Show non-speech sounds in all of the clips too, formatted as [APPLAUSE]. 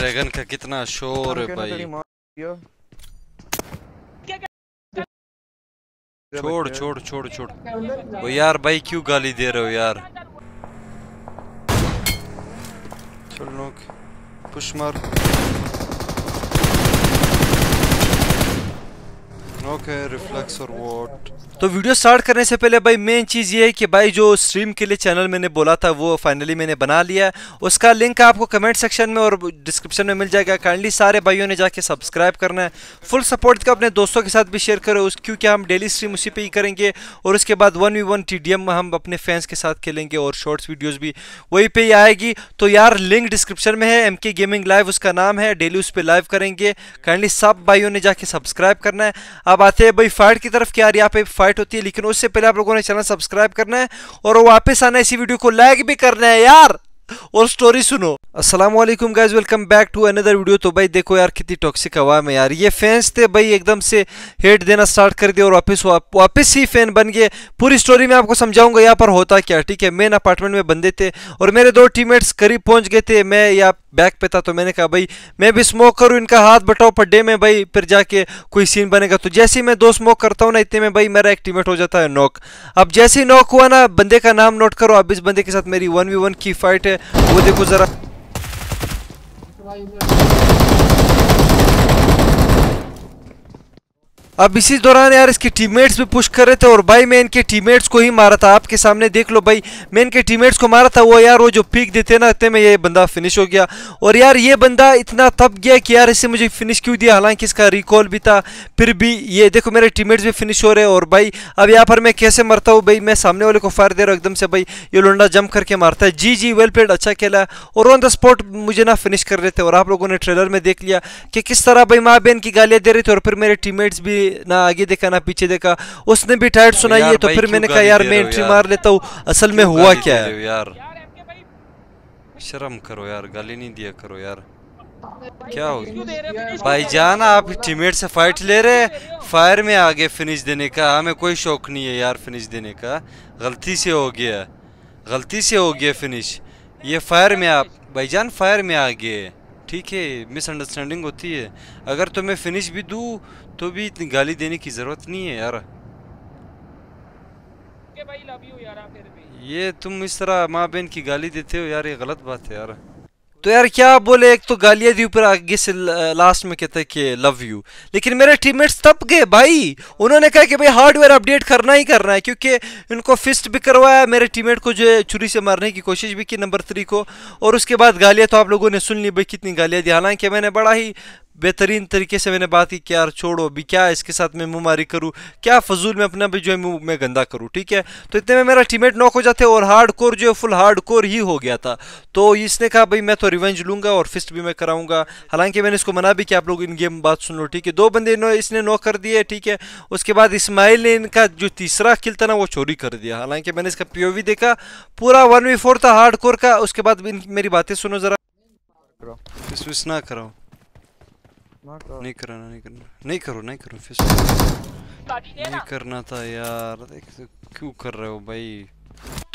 Dragon का कितना शोर है भाई? छोड़ छोड़ छोड़ छोड़। वो यार भाई क्यों गाली दे रहे हो यार? चल पुश मार। ओके रिफ्लेक्स और तो वीडियो स्टार्ट करने से पहले भाई मेन चीज़ ये है कि भाई, जो स्ट्रीम के लिए चैनल मैंने बोला था, वो फाइनली मैंने बना लिया उसका लिंक आपको कमेंट सेक्शन में और डिस्क्रिप्शन में मिल जाएगा। काइंडली सारे भाइयों ने जाके सब्सक्राइब करना है। फुल सपोर्ट का अपने दोस्तों के साथ भी शेयर करो। उस, क्योंकि हम डेली स्ट्रीम उसी पर ही करेंगे। और उसके बाद वन वी वन टी हम अपने फैंस के साथ खेलेंगे और शॉर्ट्स वीडियोज़ भी वही पे ही आएगी। तो यार लिंक डिस्क्रिप्शन में है। एम गेमिंग लाइव उसका नाम है। डेली उस पर लाइव करेंगे। काइंडली सब भाइयों ने जाके सब्सक्राइब करना है। अब आते हैं भाई फाइट की तरफ़, क्या यहाँ पे फाइट होती है, लेकिन उससे पहले आप लोगों ने चैनल सब्सक्राइब करना है और वापस आना इसी वीडियो को लाइक भी करना है यार। और स्टोरी सुनो। अस्सलाम guys welcome back to another video तो भाई देखो यार, कितनी टॉक्सिक हवा में यार। ये फैंस थे भाई, एकदम से हेट देना स्टार्ट कर दिया और वापस वापस ही फ़ैन बन गए। पूरी स्टोरी में आपको समझाऊँगा यहाँ पर होता क्या, ठीक है? मेन अपार्टमेंट में बंदे थे और मेरे दो टीममेट्स करीब पहुँच गए थे। मैं या बैक पे था तो मैंने कहा, भाई, मैं भी स्मोक करूँ, इनका हाथ बटाओ पड्डे में भाई, फिर जाके कोई सीन बनेगा। तो जैसे ही मैं दो स्मोक करता हूँ ना, इतने में भाई मेरा एक टीममेट हो जाता है नॉक अब जैसे ही नॉक हुआ ना, बंदे का नाम नोट करो। अब इस बंदे के साथ मेरी वन वी वन की फाइट है। वो देखो जरा। Vai, vai. अब इसी दौरान यार इसके टीममेट्स भी पुश कर रहे थे और भाई मैं इनके टीममेट्स को ही मारा था। आपके सामने देख लो भाई, मैं इनके टीममेट्स को मारा था, वो यार वो जो पीक देते ना, इतने में ये बंदा फिनिश हो गया। और यार ये बंदा इतना तप गया कि यार इसे मुझे फिनिश क्यों दिया? हालाँकि इसका रिकॉल भी था, फिर भी ये देखो मेरे टीममेट्स भी फिनिश हो रहे और भाई, अब यहाँ पर मैं कैसे मरता हूँ भाई? मैं सामने वाले को फायर दे रहा हूँ एकदम से भाई। ये लोंडा जंप करके मारता है। जी जी वेल प्लेड अच्छा खेला। और ऑन द स्पॉट मुझे ना फिनिश कर रहे थे। और आप लोगों ने ट्रेलर में देख लिया कि किस तरह भाई माँ बहन की गालियाँ दे रहे थे। और फिर मेरे टीममेट्स भी ना आगे देखा ना पीछे देखा। उसने भी टाइट सुनाई है तो फिर मैंने कहा यार मैं एंट्री मार लेता हूँ। असल में हुआ क्या है? यार? शर्म करो यार गाली नहीं दिया करो यार। क्या हो गया? भाईजान आप टीममेट से फाइट ले रहे फायर में आगे फिनिश देने का। हमें कोई शौक नहीं है यार फिनिश देने का। गलती से हो गया। गलती से हो गया फिनिश ये फायर में आप भाईजान फायर में आ गए ठीक है मिसअंडरस्टैंडिंग होती है। अगर तुम्हें फिनिश भी दूँ तो भी इतनी गाली देने की ज़रूरत नहीं है यार। ये तुम इस तरह माँ बहन की गाली देते हो यार ये गलत बात है यार। तो यार क्या बोले एक तो गालियाँ दी ऊपर आगे से लास्ट में कहते कि लव यू लेकिन मेरे टीममेट्स तब गए भाई। उन्होंने कहा कि भाई हार्डवेयर अपडेट करना ही करना है क्योंकि इनको फिस्ट भी करवाया मेरे टीममेट को जो है छुरी से मारने की कोशिश भी की नंबर थ्री को। और उसके बाद गालियाँ तो आप लोगों ने सुन ली भाई कितनी गालियाँ दी। हालाँकि मैंने बड़ा ही बेहतरीन तरीके से मैंने बात की कि यार छोड़ो अभी क्या इसके साथ मैं मुँह मारी करूँ क्या फजूल में अपना भी जो है मुँह में गंदा करूँ ठीक है? तो इतने में मेरा टीमेट नॉक हो जाते और हार्ड कोर जो है फुल हार्ड कोर ही हो गया था। तो इसने कहा भाई मैं तो रिवेंज लूँगा और फिस्ट भी मैं कराऊँगा। हालाँकि मैंने इसको मना भी कि आप लोग इन गेम बात सुन लो ठीक है? दो बंदे इसने नॉक कर दिए ठीक है? उसके बाद इसमाइल ने इनका जो तीसरा किल था ना वो चोरी कर दिया। हालाँकि मैंने इसका पीओवी देखा पूरा वन वी फोर था हार्ड कोर का उसके बाद मेरी बातें सुनो जरा। इस ना नहीं कराना नहीं करना नहीं करो नहीं करो फिर नहीं करना था यार देख क्यों कर रहे हो भाई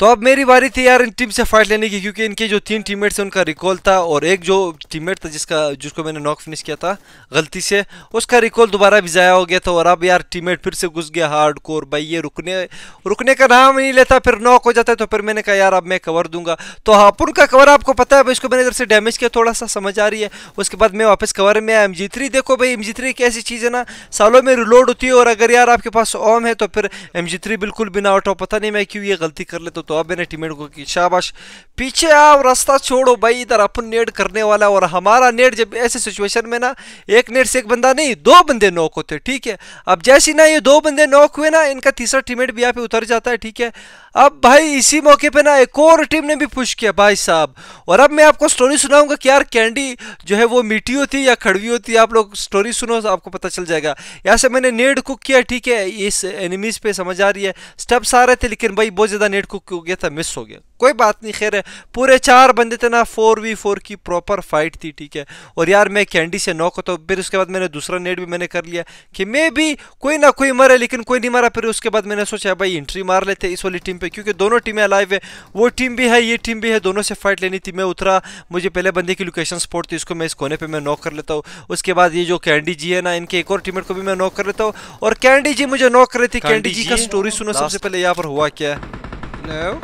तो अब मेरी बारी थी यार इन टीम से फाइट लेने की, क्योंकि इनके जो तीन टीममेट्स हैं उनका रिकॉल था और एक जो टीममेट था जिसका, जिसको मैंने नॉक फिनिश किया था, गलती से, उसका रिकॉल दोबारा भी ज़ाया हो गया था और अब यार टीममेट फिर से घुस गया हार्ड कोर भाई ये रुकने रुकने का नाम नहीं लेता, फिर नॉक हो जाता है तो फिर मैंने कहा, यार, अब मैं कवर दूँगा। तो हापुन का कवर आपको पता है भाई इसको मैंने इधर से डैमेज किया थोड़ा सा समझ आ रही है। उसके बाद मैं वापस कवर में आया एम देखो भाई एम एक ऐसी चीज़ है ना, सालों में रिलोड होती है और अगर यार आपके पास ओम है तो फिर एम बिल्कुल बिना उठाओ पता नहीं मैं क्यों ये गलती कर ले तो अब मैंने टीममेट को की शाबाश। पीछे आओ, रास्ता छोड़ो भाई, इधर अपन नेट करने वाला और हमारा नेट जब ऐसे सिचुएशन में ना, एक नेट से एक बंदा नहीं, दो बंदे नॉक होते ठीक है? अब जैसे ना ये दो बंदे नॉक हुए ना, इनका तीसरा टीममेट भी यहाँ पे उतर जाता है, ठीक है? अब भाई इसी मौके पे ना एक और टीम ने भी पुश किया भाई साहब। और अब मैं आपको स्टोरी सुनाऊँगा कि यार कैंडी जो है वो मीठी होती या खड़वी होती है आप लोग स्टोरी सुनो, आपको पता चल जाएगा। यहाँ से मैंने नेट कुक किया, ठीक है? इस एनिमीज पे समझ आ रही है। स्टेप्स आ रहे थे, लेकिन भाई बहुत ज़्यादा नेट कुक हो गया था मिस हो गया। कोई बात नहीं खैर है पूरे चार बंदे थे ना फोर वी फोर की प्रॉपर फाइट थी ठीक है। और यार मैं कैंडी से नॉक तो फिर उसके बाद मैंने दूसरा नेट भी मैंने कर लिया कि मैं भी कोई ना कोई मरे लेकिन कोई नहीं मरा। फिर उसके बाद मैंने सोचा भाई एंट्री मार लेते इस वाली टीम पे क्योंकि दोनों टीमें अलाइव है। वो टीम भी है ये टीम भी है दोनों से फाइट लेनी थी। मैं उतरा मुझे पहले बंदे की लोकेशन स्पॉट थी इसको मैं इस कोने पर मैं नॉक कर लेता हूँ। उसके बाद ये जो कैंडी जी है ना इनके एक और टीमेट को भी मैं नॉक कर लेता हूँ। और कैंडी जी मुझे नॉक कर रही थी। कैंडी जी का स्टोरी सुनो सबसे पहले यहाँ पर हुआ क्या है? हेलो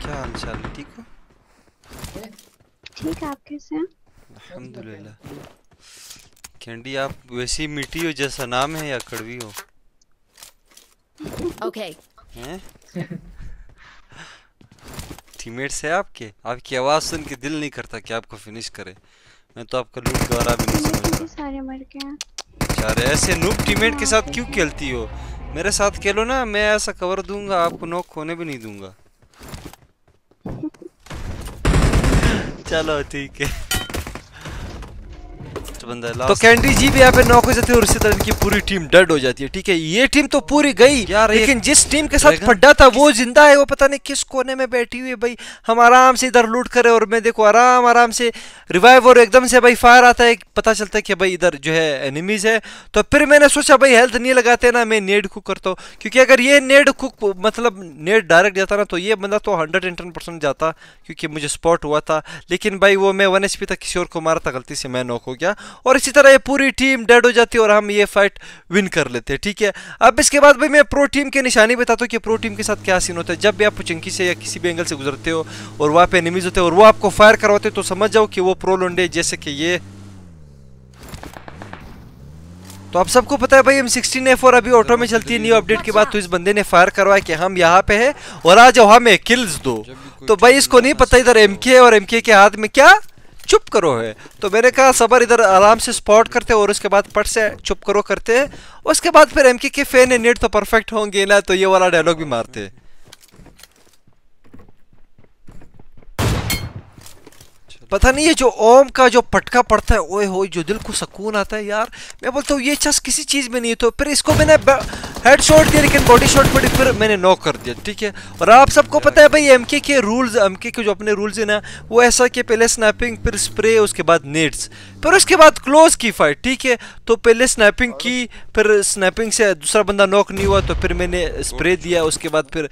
क्या हाल चाल है? ठीक हो? ठीक आप कैसे हैं? अल्हम्दुलिल्लाह। कैंडी आप वैसी मीठी हो जैसा नाम है या कड़वी हो? ओके हैं? टीममेट्स है आपके? आपकी आवाज़ सुन के दिल नहीं करता कि आपको फिनिश करे। मैं तो आपका लूट गवारा भी नहीं समझ रहा सारे मर गए हैं? बेचारे, ऐसे नूब टीममेट के साथ क्यों खेलती हो? मेरे साथ खेलो ना, मैं ऐसा कवर दूँगा, आपको नोक खोने भी नहीं दूँगा। [LAUGHS] चलो, ठीक है। बंदा है तो कैंडी जी भी यहाँ पे नॉक हो जाती है और इसी तरह की पूरी टीम डेड हो जाती है ठीक है? ये टीम तो पूरी गई यार लेकिन जिस टीम के साथ फड्डा था वो ज़िंदा है वो पता नहीं किस कोने में बैठी हुई है भाई। हम आराम से इधर लूट करे और मैं देखो आराम आराम से रिवाइव और एकदम से भाई फायर आता है पता चलता है कि भाई इधर जो है एनिमीज है। तो फिर मैंने सोचा भाई हेल्थ नहीं लगाते ना मैं नेड कुक करता हूँ। क्योंकि अगर ये नेड कुक मतलब नेड डायरेक्ट जाता ना तो ये बंदा तो हंड्रेड एंड टेन परसेंट जाता क्योंकि मुझे स्पॉट हुआ था। लेकिन भाई वो मैं वन एच तक किसी और को मारा था गलती से मैं नॉक हो गया। और इसी तरह ये पूरी टीम डेड हो जाती है और हम ये फाइट विन कर लेते हैं ठीक है? अब इसके बाद भाई मैं प्रो टीम की निशानी बताता हूँ कि प्रो टीम के साथ क्या सीन होता है। जब भी आप चंकी से या किसी भी एंगल से गुजरते हो और वहाँ पे एनिमीज होते हैं और वो आपको फायर करवाते तो समझ जाओ कि वो प्रो लोंडे जैसे कि ये। तो आप सबको पता है भाई एम सिक्सटीन एफ़ और अभी ऑटो में चलती है न्यू अपडेट के बाद तो इस बंदे ने फायर करवाया कि हम यहाँ पे है और आ जाओ हमें किल्स दो। तो भाई इसको नहीं पता इधर एम के और एम के हाथ में क्या चुप करो है। तो मैंने कहा, सबर इधर आराम से स्पॉट करते और उसके बाद पट से चुप करो करते उसके बाद फिर एम के फ़ैन है नेट तो परफेक्ट होंगे ना तो ये वाला डायलॉग भी मारते पता नहीं ये जो ओम का जो पटका पड़ता है, ओए हो जो दिल को सुकून आता है यार। मैं बोलता हूँ, ये चस किसी चीज़ में नहीं है। तो फिर इसको मैंने हेड शॉट दिया लेकिन बॉडी शॉट पड़ी फिर मैंने नॉक कर दिया, ठीक है? और आप सबको पता है भाई एमके के रूल्स एमके के जो अपने रूल्स हैं ना, वो ऐसा कि पहले स्नैपिंग फिर स्प्रे उसके बाद नेट्स फिर उसके बाद क्लोज की फाइट ठीक है? तो पहले स्नैपिंग की, फिर स्नैपिंग से दूसरा बंदा नॉक नहीं हुआ तो फिर मैंने स्प्रे दिया, उसके बाद फिर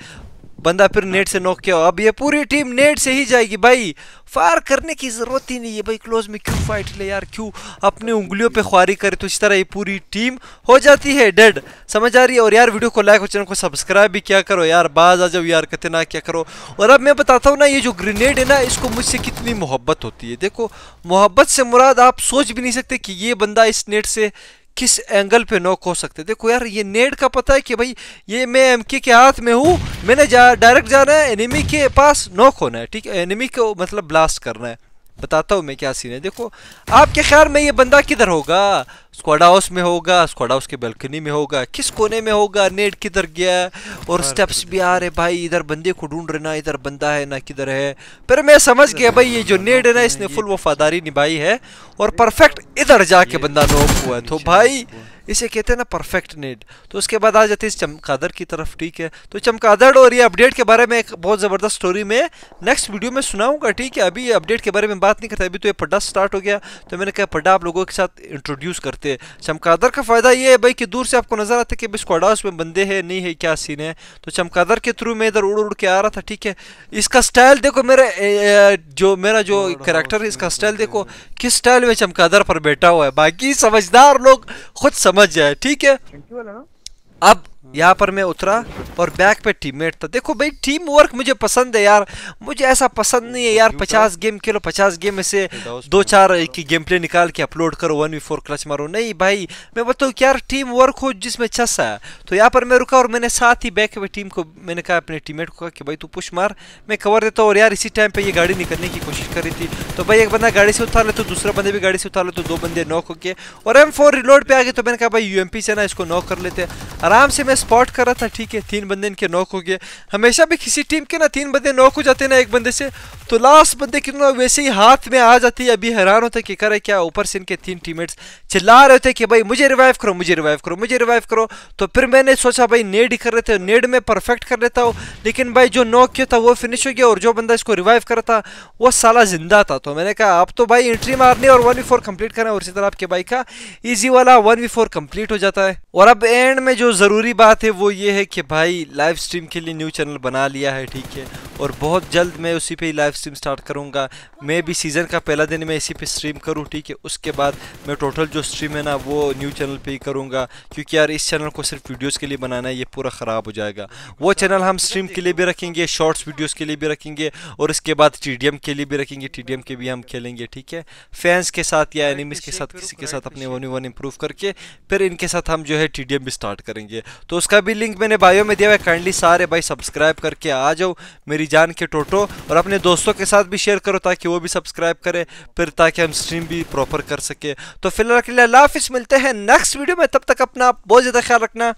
बंदा फिर नेट से नॉक किया अब ये पूरी टीम नेट से ही जाएगी। भाई, फायर करने की ज़रूरत ही नहीं है। भाई, क्लोज में क्यों फाइट ले यार? क्यों अपने उंगलियों पे ख्वारी करे? तो इस तरह ये पूरी टीम हो जाती है डेड समझ आ रही है? और यार वीडियो को लाइक और चैनल को सब्सक्राइब भी क्या करो यार? बाज आ जाओ यार कहते ना क्या करो। और अब मैं बताता हूँ ना, ये जो ग्रेनेड है ना, इसको मुझसे कितनी मोहब्बत होती है। देखो, मोहब्बत से मुराद आप सोच भी नहीं सकते कि ये बंदा इस नेट से किस एंगल पे नॉक हो सकते देखो यार, ये नेड का पता है कि भाई, ये मैं एमके के हाथ में हूँ, मैंने जा डायरेक्ट जाना है एनिमी के पास नॉक होना है, ठीक है? एनिमी को मतलब ब्लास्ट करना है। बताता हूँ मैं क्या सीन है। देखो आपके ख्याल में ये बंदा किधर होगा? स्क्वाड हाउस में होगा स्क्वाड हाउस के बैल्कनी में होगा किस कोने में होगा? नेट किधर गया? और स्टेप्स भी आ रहे भाई इधर बंदे को ढूंढ रहे ना इधर बंदा है ना किधर है। फिर मैं समझ गया भाई ये जो नेट है ना इसने फुल वफादारी निभाई है और परफेक्ट इधर जाके बंदा नॉक हुआ है। तो भाई इसे कहते हैं ना परफेक्ट नेट तो उसके बाद आ जाते हैं चमकादड़ की तरफ़ ठीक है? तो चमकादड़ और ये अपडेट के बारे में एक बहुत ज़बरदस्त स्टोरी में नेक्स्ट वीडियो में सुनाऊँगा ठीक है? अभी अपडेट के बारे में बात नहीं करता अभी तो ये पड्डा स्टार्ट हो गया। तो मैंने कहा पड्डा आप लोगों के साथ इंट्रोड्यूस करते हैं। चमकादड़ का फ़ायदा ये है भाई कि दूर से आपको नज़र आता है कि स्क्वाड हाउस में बंदे हैं नहीं है क्या सीन है? तो चमकादड़ के थ्रू मैं इधर उड़ उड़ के आ रहा था ठीक है? इसका स्टाइल देखो मेरे जो मेरा जो करेक्टर है इसका स्टाइल देखो किस स्टाइल में चमकादड़ पर बैठा हुआ है। बाकी समझदार लोग खुद समझ जाए ठीक है? अब यहाँ पर मैं उतरा और बैक पे टीममेट था। देखो भाई टीम वर्क मुझे पसंद है यार। मुझे ऐसा पसंद नहीं है यार पचास गेम खेलो पचास गेम में से दो चार की गेम प्ले निकाल के अपलोड करो वन वी फोर क्लच मारो। नहीं भाई मैं बताऊँ यार टीम वर्क हो जिसमें छस है। तो यहाँ पर मैं रुका और मैंने साथ ही बैक पे टीम को मैंने कहा अपने टीममेट को कहा कि भाई तू पुश मार मैं कवर देता हूँ। और यार इसी टाइम पर ये गाड़ी निकलने की कोशिश कर रही थी। तो भाई एक बंदा गाड़ी से उतार ले तो दूसरा बंदे भी गाड़ी से उतार ले तो दो बंदे नॉक हो गए और एम फोर रिलोड पे आ गए तो मैंने कहा भाई यूएमपी से ना इसको नॉक कर लेते आराम से मैं स्पॉट कर रहा था, ठीक है, तीन बंदे इनके नॉक हो गए। हमेशा भी किसी टीम के ना तीन बंदे नॉक हो जाते ना एक बंदे से। तो लास्ट बंदे की ना वैसे ही हाथ में आ जाती है, अभी हैरान होता है कि करे क्या, ऊपर से इनके तीन टीममेट्स चिल्ला रहे थे कि भाई, मुझे रिवाइव करो, मुझे रिवाइव करो, मुझे रिवाइव करो। तो फिर मैंने सोचा, भाई नेड कर रहे थे नेड में परफेक्ट कर लेता हूँ। लेकिन भाई, जो नॉक किया था, वो फिनिश हो गया और जो बंदा इसको रिवाइव कर था, वो साला ज़िंदा था। तो मैंने कहा अब तो भाई एंट्री मारनी और वन वी फोर कंप्लीट करना और इसी तरह आपके भाई का ईजी वाला वन वी फोर कंप्लीट हो जाता है। और अब एंड में जो ज़रूरी बात है वो ये है कि भाई लाइव स्ट्रीम के लिए न्यू चैनल बना लिया है ठीक है? और बहुत जल्द मैं उसी पे ही लाइव स्ट्रीम स्टार्ट करूँगा। मैं भी सीज़न का पहला दिन मैं इसी पे स्ट्रीम करूँ ठीक है? उसके बाद मैं टोटल जो स्ट्रीम है ना वो न्यू चैनल पे ही करूँगा। क्योंकि यार इस चैनल को सिर्फ़ वीडियोस के लिए बनाना है ये पूरा ख़राब हो जाएगा। वो चैनल हम स्ट्रीम के लिए भी रखेंगे शॉर्ट्स वीडियोज़ के लिए भी रखेंगे और इसके बाद टी के लिए भी रखेंगे। टी के भी हम खेलेंगे ठीक है? फैंस के साथ या एनिमीज के साथ किसी के साथ अपने वन वन इम्प्रूव करके फिर इनके साथ हम जो है टी भी स्टार्ट करेंगे। तो उसका भी लिंक मैंने बायो में दिया हुआ है। काइंडली सारे भाई सब्सक्राइब करके आ जाओ, मेरी जान के टोटो, और अपने दोस्तों के साथ भी शेयर करो ताकि वो भी सब्सक्राइब करे, फिर ताकि हम स्ट्रीम भी प्रॉपर कर सके। तो फ़िलहाल के लिए अल्लाह हाफिज़, मिलते हैं नेक्स्ट वीडियो में। तब तक अपना बहुत ज़्यादा ख्याल रखना।